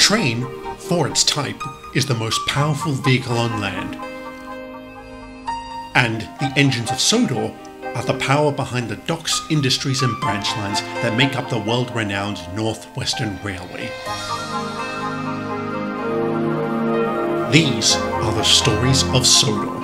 train, for its type, is the most powerful vehicle on land. And the engines of Sodor are the power behind the docks, industries, and branch lines that make up the world renowned Northwestern Railway. These are the stories of Sodor.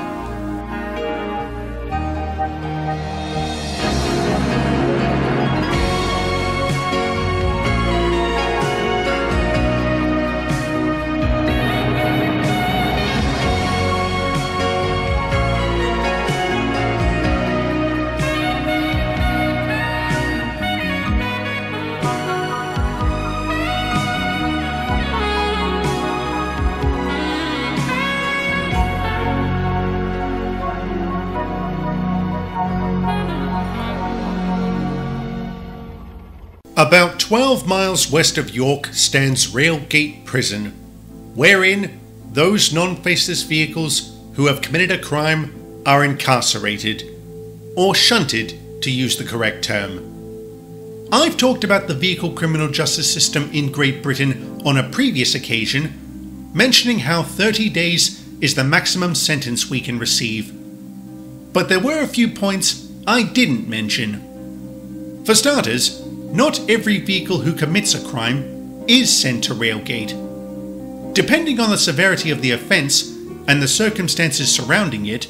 12 miles west of York stands Railgate Prison, wherein those non faceless vehicles who have committed a crime are incarcerated, or shunted to use the correct term. I've talked about the vehicle criminal justice system in Great Britain on a previous occasion, mentioning how 30 days is the maximum sentence we can receive. But there were a few points I didn't mention. For starters, not every vehicle who commits a crime is sent to Railgate. Depending on the severity of the offence and the circumstances surrounding it,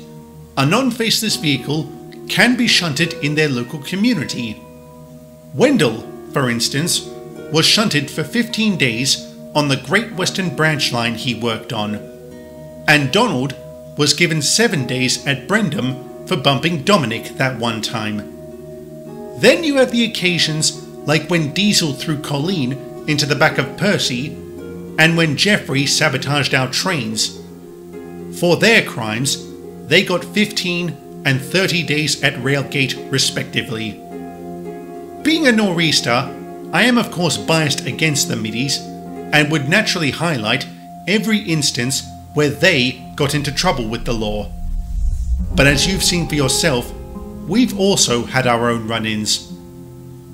a non faceless vehicle can be shunted in their local community. Wendell, for instance, was shunted for 15 days on the Great Western Branch line he worked on, and Donald was given 7 days at Brendam for bumping Dominic that one time. Then you have the occasions like when Diesel threw Colleen into the back of Percy, and when Jeffrey sabotaged our trains. For their crimes, they got 15 and 30 days at Railgate, respectively. Being a nor'easter, I am of course biased against the middies, and would naturally highlight every instance where they got into trouble with the law. But as you've seen for yourself, we've also had our own run ins.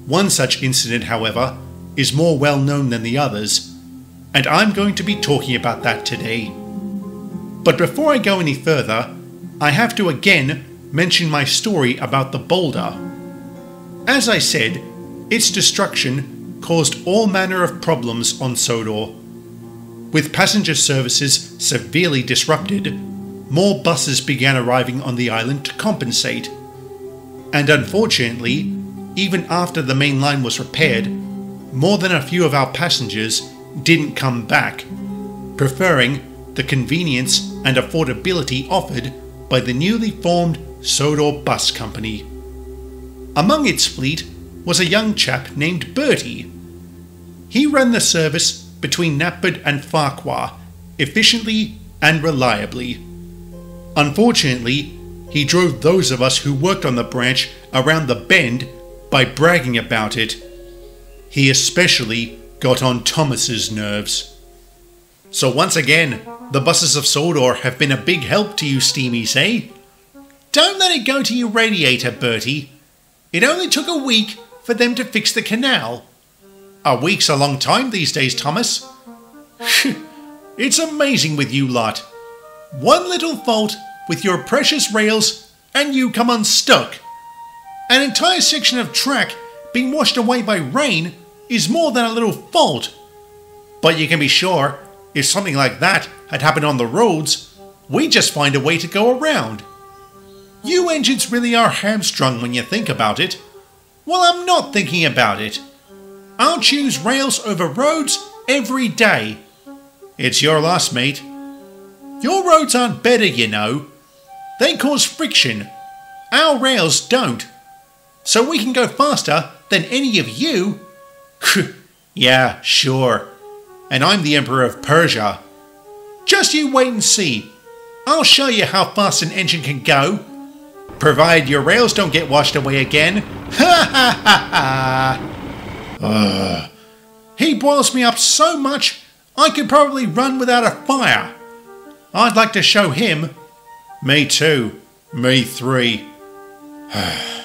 One such incident, however, is more well known than the others, and I'm going to be talking about that today. But before I go any further, I have to again mention my story about the boulder. As I said, its destruction caused all manner of problems on Sodor. With passenger services severely disrupted, more buses began arriving on the island to compensate. And unfortunately, even after the main line was repaired, more than a few of our passengers didn't come back, preferring the convenience and affordability offered by the newly formed Sodor Bus Company. Among its fleet was a young chap named Bertie. He ran the service between Knapford and Ffarquhar efficiently and reliably. Unfortunately, he drove those of us who worked on the branch around the bend by bragging about it. He especially got on Thomas's nerves. So once again, the buses of Sodor have been a big help to you steamies, eh? Don't let it go to your radiator, Bertie. It only took a week for them to fix the canal. A week's a long time these days, Thomas. it's amazing with you lot. One little fault with your precious rails and you come unstuck. An entire section of track being washed away by rain is more than a little fault. But you can be sure, if something like that had happened on the roads, we'd just find a way to go around. You engines really are hamstrung when you think about it. Well, I'm not thinking about it. I'll choose rails over roads every day. It's your loss, mate. Your roads aren't better, you know. They cause friction. Our rails don't so we can go faster than any of you? yeah, sure. And I'm the Emperor of Persia. Just you wait and see. I'll show you how fast an engine can go. Provided your rails don't get washed away again. Ha ha ha ha! He boils me up so much, I could probably run without a fire. I'd like to show him. Me too. Me three.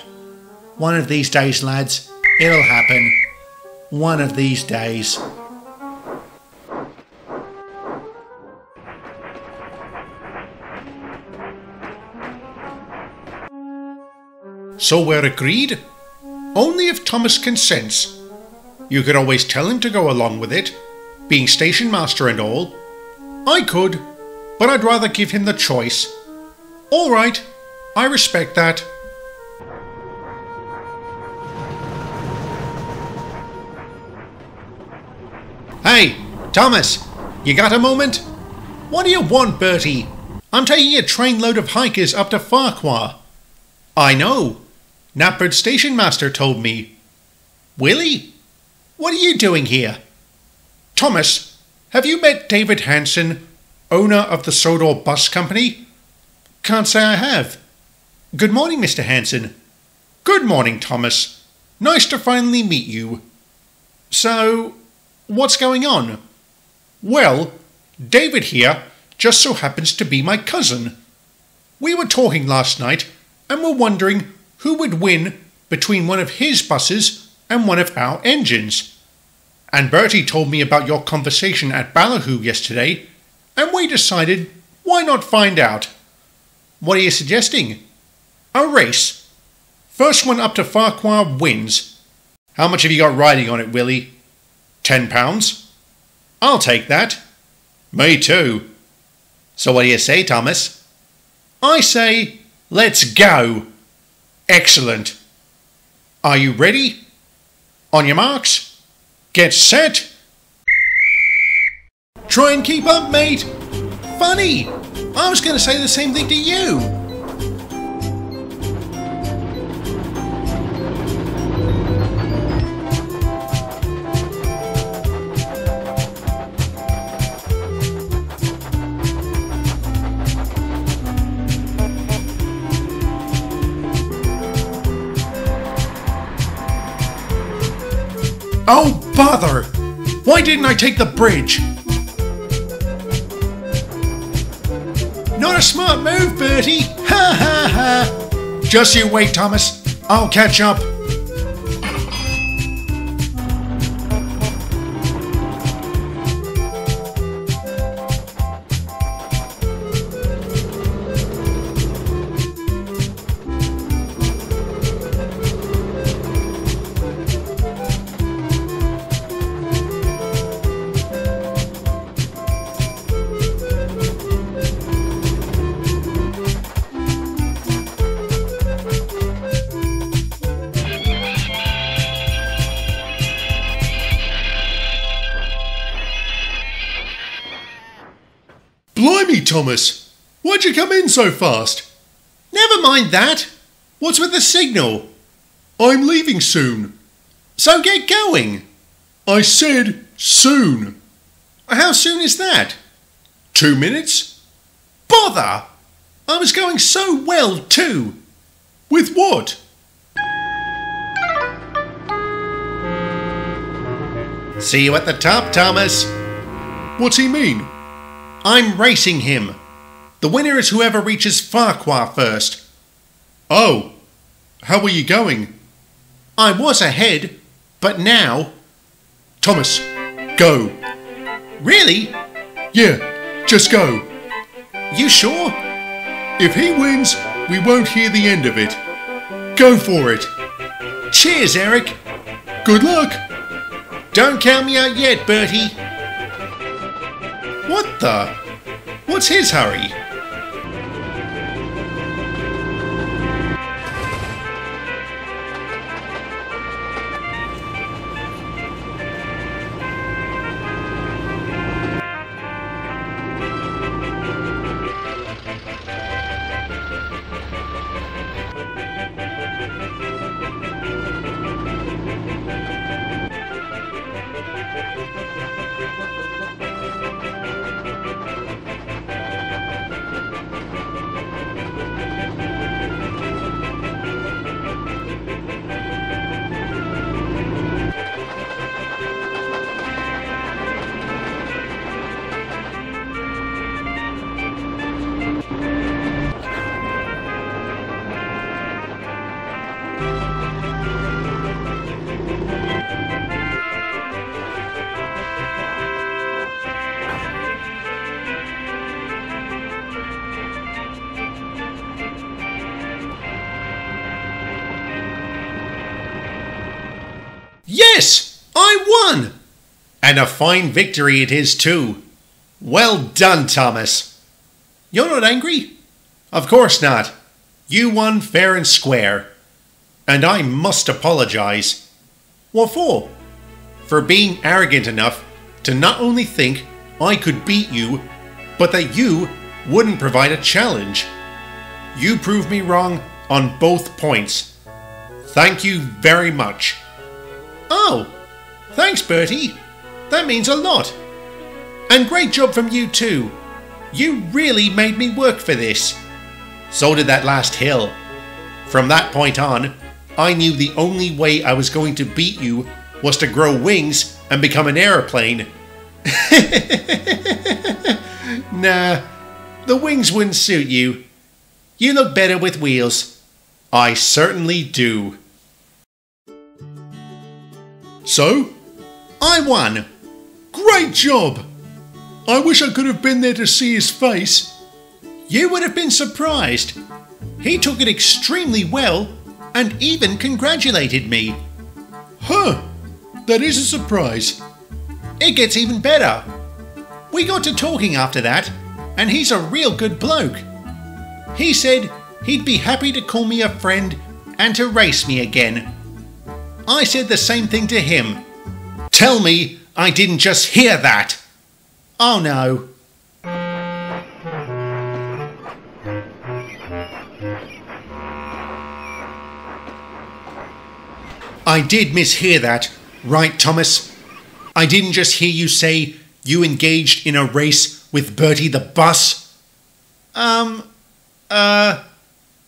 One of these days, lads, it'll happen. One of these days. So we're agreed? Only if Thomas consents. You could always tell him to go along with it, being station master and all. I could, but I'd rather give him the choice. All right, I respect that. Thomas, you got a moment? What do you want, Bertie? I'm taking a trainload of hikers up to Ffarquhar. I know. Knapford Station Master told me. Willie? What are you doing here? Thomas, have you met David Hanson, owner of the Sodor Bus Company? Can't say I have. Good morning, Mr. Hanson. Good morning, Thomas. Nice to finally meet you. So, what's going on? Well, David here just so happens to be my cousin. We were talking last night and were wondering who would win between one of his buses and one of our engines. And Bertie told me about your conversation at Ballahoo yesterday, and we decided why not find out? What are you suggesting? A race. First one up to Ffarquhar wins. How much have you got riding on it, Willie? Ten pounds? I'll take that. Me too. So what do you say, Thomas? I say, let's go. Excellent. Are you ready? On your marks, get set. Try and keep up, mate. Funny. I was going to say the same thing to you. Oh, bother! Why didn't I take the bridge? Not a smart move, Bertie! Ha ha ha! Just you wait, Thomas. I'll catch up. Thomas! Why'd you come in so fast? Never mind that. What's with the signal? I'm leaving soon. So get going. I said soon. How soon is that? Two minutes? Bother! I was going so well too. With what? See you at the top, Thomas. What's he mean? I'm racing him. The winner is whoever reaches Ffarquhar first. Oh, how are you going? I was ahead, but now. Thomas, go. Really? Yeah, just go. You sure? If he wins, we won't hear the end of it. Go for it. Cheers, Eric. Good luck. Don't count me out yet, Bertie. What the? What's his hurry? Yes, I won! And a fine victory it is, too. Well done, Thomas. You're not angry? Of course not. You won fair and square. And I must apologize. What for? For being arrogant enough to not only think I could beat you, but that you wouldn't provide a challenge. You proved me wrong on both points. Thank you very much. Oh, thanks, Bertie. That means a lot. And great job from you too. You really made me work for this. So did that last hill. From that point on, I knew the only way I was going to beat you was to grow wings and become an aeroplane. nah, the wings wouldn't suit you. You look better with wheels. I certainly do. So, I won. Great job! I wish I could have been there to see his face. You would have been surprised. He took it extremely well and even congratulated me. Huh, that is a surprise. It gets even better. We got to talking after that, and he's a real good bloke. He said he'd be happy to call me a friend and to race me again. I said the same thing to him. Tell me I didn't just hear that. Oh no. I did mishear that, right, Thomas? I didn't just hear you say you engaged in a race with Bertie the bus? Um, uh.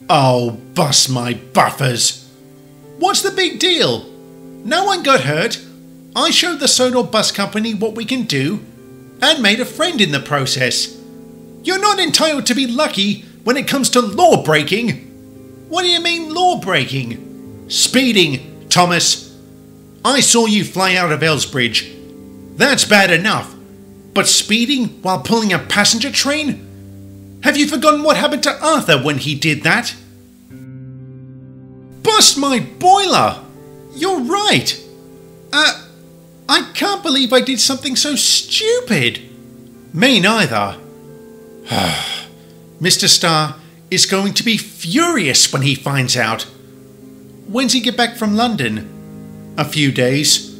Oh, bus my buffers. What's the big deal? No one got hurt. I showed the Sodor Bus Company what we can do and made a friend in the process. You're not entitled to be lucky when it comes to law breaking. What do you mean, law breaking? Speeding, Thomas. I saw you fly out of Elsbridge. That's bad enough. But speeding while pulling a passenger train? Have you forgotten what happened to Arthur when he did that? Bust my boiler! You're right. Uh, I can't believe I did something so stupid. Me neither. Mr. Starr is going to be furious when he finds out. When's he get back from London? A few days.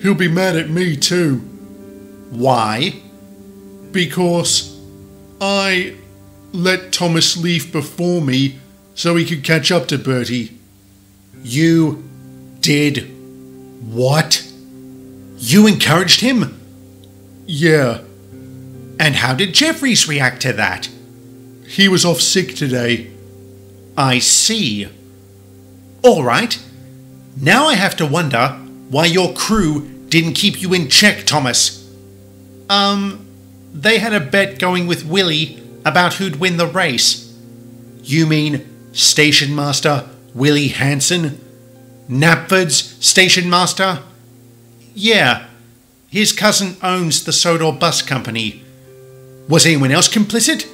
He'll be mad at me too. Why? Because I let Thomas leave before me so he could catch up to Bertie. You did what? You encouraged him? Yeah. And how did Jeffries react to that? He was off sick today. I see. All right. Now I have to wonder why your crew didn't keep you in check, Thomas. Um, they had a bet going with Willie about who'd win the race. You mean Station Master Willie Hanson? Knapford's station master? Yeah, his cousin owns the Sodor Bus Company. Was anyone else complicit?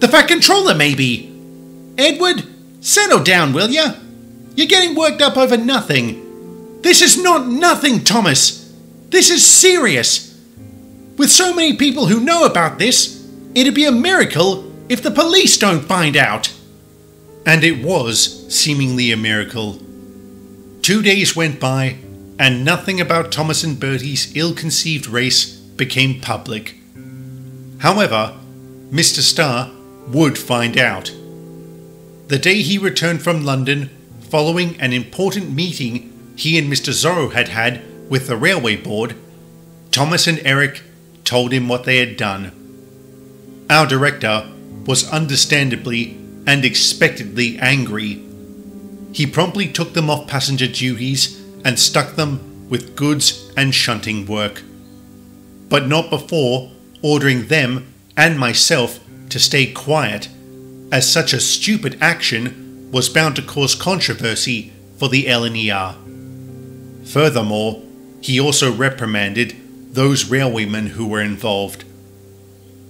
The Fat Controller, maybe? Edward, settle down, will ya? You're getting worked up over nothing. This is not nothing, Thomas. This is serious. With so many people who know about this, it'd be a miracle if the police don't find out. And it was seemingly a miracle. Two days went by, and nothing about Thomas and Bertie's ill conceived race became public. However, Mr. Starr would find out. The day he returned from London, following an important meeting he and Mr. Zorro had had with the railway board, Thomas and Eric told him what they had done. Our director was understandably and expectedly angry he promptly took them off passenger duties and stuck them with goods and shunting work. But not before ordering them and myself to stay quiet, as such a stupid action was bound to cause controversy for the LNER. Furthermore, he also reprimanded those railwaymen who were involved.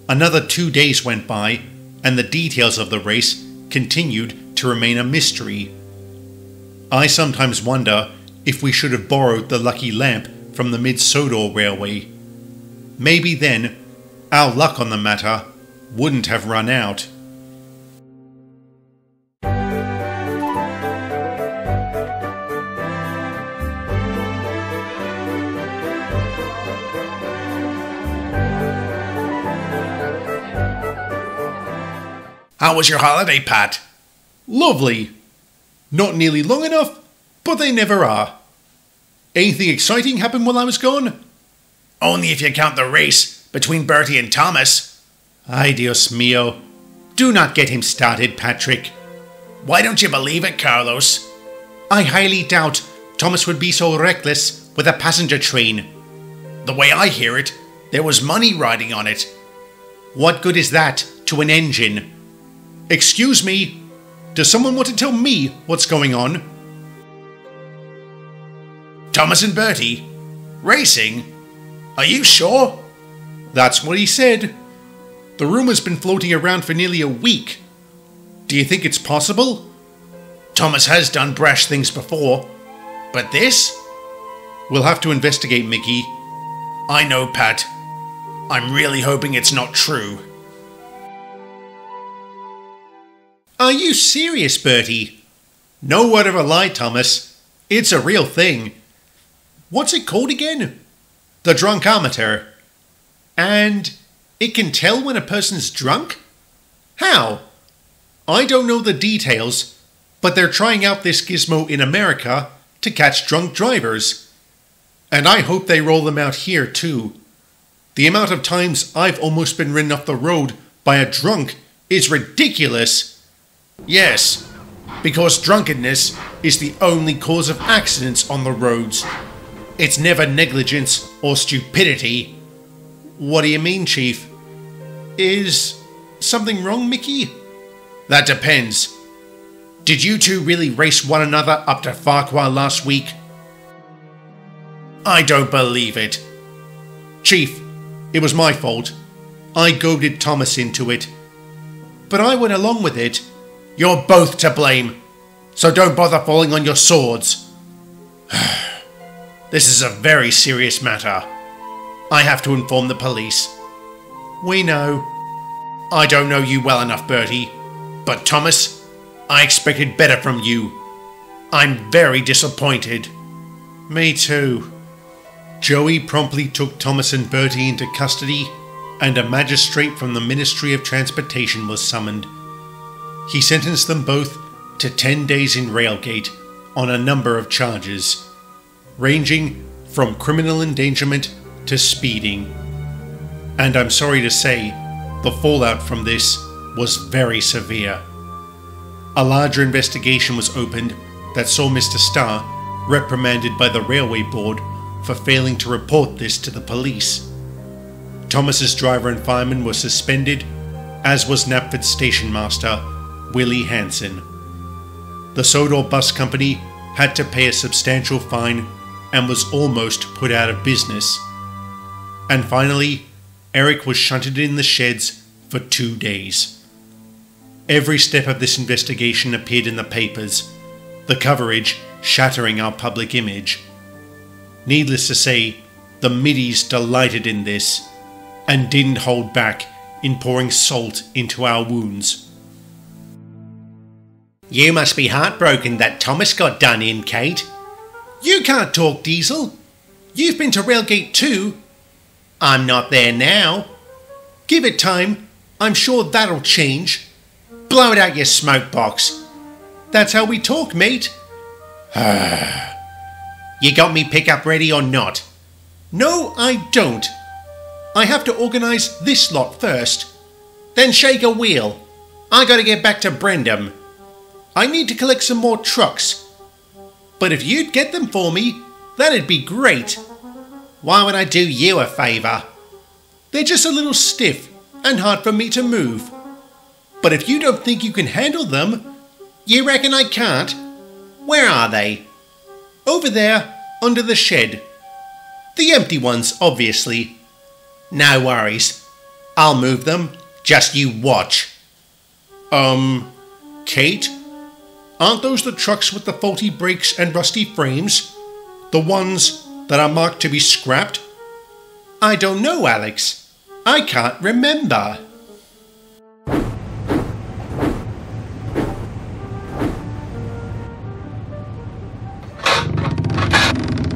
Another two days went by, and the details of the race continued to remain a mystery I sometimes wonder if we should have borrowed the lucky lamp from the Mid Sodor Railway. Maybe then our luck on the matter wouldn't have run out. How was your holiday, Pat? Lovely. Not nearly long enough, but they never are. Anything exciting happened while I was gone? Only if you count the race between Bertie and Thomas. Ay, Dios mio. Do not get him started, Patrick. Why don't you believe it, Carlos? I highly doubt Thomas would be so reckless with a passenger train. The way I hear it, there was money riding on it. What good is that to an engine? Excuse me, does someone want to tell me what's going on? Thomas and Bertie? Racing? Are you sure? That's what he said. The rumor's been floating around for nearly a week. Do you think it's possible? Thomas has done brash things before. But this? We'll have to investigate, Mickey. I know, Pat. I'm really hoping it's not true. Are you serious, Bertie? No word of a lie, Thomas. It's a real thing. What's it called again? The drunkometer. And it can tell when a person's drunk? How? I don't know the details, but they're trying out this gizmo in America to catch drunk drivers. And I hope they roll them out here too. The amount of times I've almost been ridden off the road by a drunk is ridiculous. Yes, because drunkenness is the only cause of accidents on the roads. It's never negligence or stupidity. What do you mean, Chief? Is something wrong, Mickey? That depends. Did you two really race one another up to Ffarquhar last week? I don't believe it. Chief, it was my fault. I goaded Thomas into it. But I went along with it. You're both to blame, so don't bother falling on your swords. this is a very serious matter. I have to inform the police. We know. I don't know you well enough, Bertie, but Thomas, I expected better from you. I'm very disappointed. Me too. Joey promptly took Thomas and Bertie into custody, and a magistrate from the Ministry of Transportation was summoned. He sentenced them both to 10 days in Railgate on a number of charges, ranging from criminal endangerment to speeding. And I'm sorry to say, the fallout from this was very severe. A larger investigation was opened that saw Mr. Starr reprimanded by the Railway Board for failing to report this to the police. Thomas's driver and fireman were suspended, as was Knapford's station master, Willie Hanson. The Sodor Bus Company had to pay a substantial fine and was almost put out of business. And finally, Eric was shunted in the sheds for two days. Every step of this investigation appeared in the papers, the coverage shattering our public image. Needless to say, the middies delighted in this and didn't hold back in pouring salt into our wounds. You must be heartbroken that Thomas got done in, Kate. You can't talk, Diesel. You've been to Railgate too. I'm not there now. Give it time. I'm sure that'll change. Blow it out your smoke box. That's how we talk, mate. you got me pickup ready or not? No, I don't. I have to organise this lot first. Then shake a wheel. I gotta get back to Brendam. I need to collect some more trucks. But if you'd get them for me, that'd be great. Why would I do you a favour? They're just a little stiff and hard for me to move. But if you don't think you can handle them, you reckon I can't? Where are they? Over there, under the shed. The empty ones, obviously. No worries. I'll move them. Just you watch. Um, Kate? Aren't those the trucks with the faulty brakes and rusty frames? The ones that are marked to be scrapped? I don't know, Alex. I can't remember.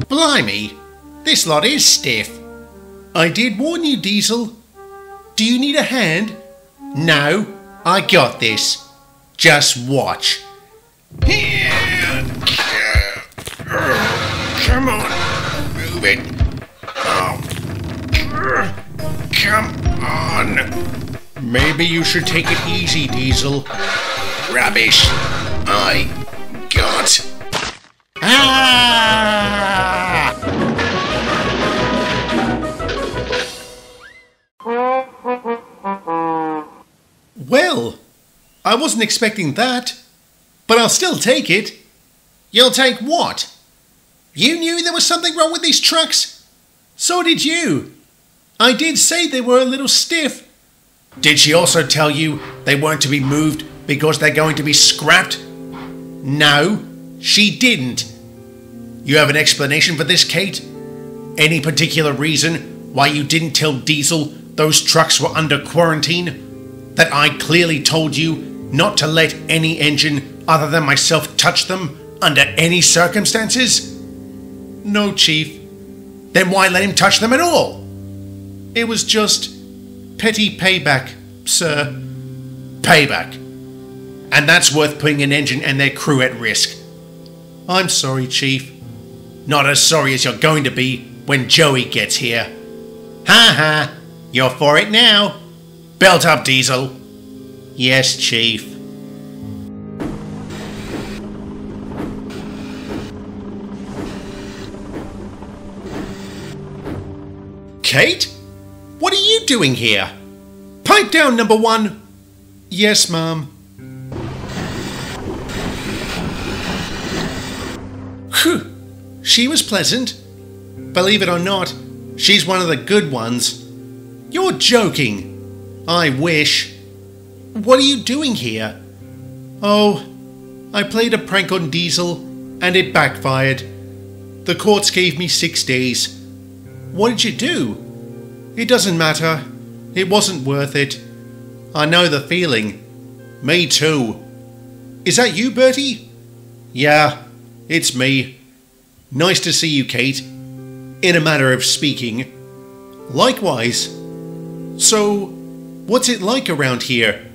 Blimey, this lot is stiff. I did warn you, Diesel. Do you need a hand? No, I got this. Just watch. Come on, move it. Oh. Come on. Maybe you should take it easy, Diesel. Rubbish. I got. Ah! Well, I wasn't expecting that, but I'll still take it. You'll take what? You knew there was something wrong with these trucks? So did you. I did say they were a little stiff. Did she also tell you they weren't to be moved because they're going to be scrapped? No, she didn't. You have an explanation for this, Kate? Any particular reason why you didn't tell Diesel those trucks were under quarantine? That I clearly told you not to let any engine other than myself touch them under any circumstances? No, Chief. Then why let him touch them at all? It was just petty payback, sir. Payback. And that's worth putting an engine and their crew at risk. I'm sorry, Chief. Not as sorry as you're going to be when Joey gets here. Ha ha! You're for it now. Belt up, Diesel. Yes, Chief. Kate? What are you doing here? Pipe down, number one. Yes, ma'am. Whew. She was pleasant. Believe it or not, she's one of the good ones. You're joking. I wish. What are you doing here? Oh, I played a prank on Diesel and it backfired. The courts gave me six days. What did you do? It doesn't matter. It wasn't worth it. I know the feeling. Me too. Is that you, Bertie? Yeah, it's me. Nice to see you, Kate. In a matter of speaking. Likewise. So, what's it like around here?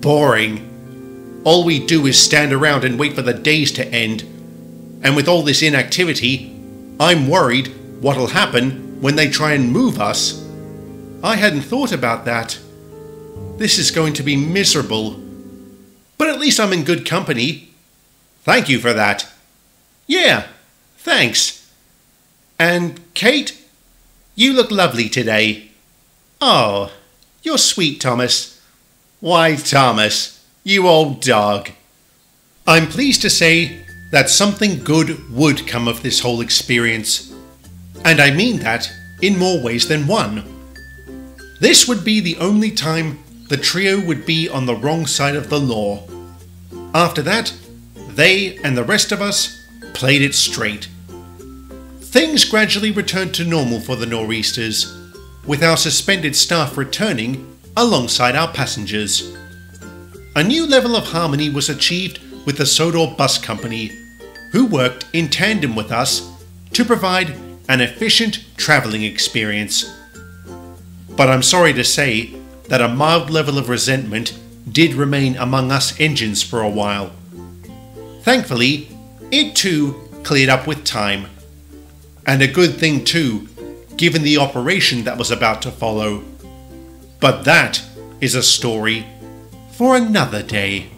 Boring. All we do is stand around and wait for the days to end. And with all this inactivity, I'm worried what'll happen when they try and move us. I hadn't thought about that. This is going to be miserable. But at least I'm in good company. Thank you for that. Yeah, thanks. And Kate, you look lovely today. Oh, you're sweet, Thomas. Why, Thomas, you old dog. I'm pleased to say that something good would come of this whole experience. And I mean that in more ways than one. This would be the only time the trio would be on the wrong side of the law. After that, they and the rest of us played it straight. Things gradually returned to normal for the Nor'easters, with our suspended staff returning alongside our passengers. A new level of harmony was achieved with the Sodor Bus Company, who worked in tandem with us to provide an efficient travelling experience. But I'm sorry to say that a mild level of resentment did remain among us engines for a while. Thankfully, it too cleared up with time. And a good thing too, given the operation that was about to follow. But that is a story for another day.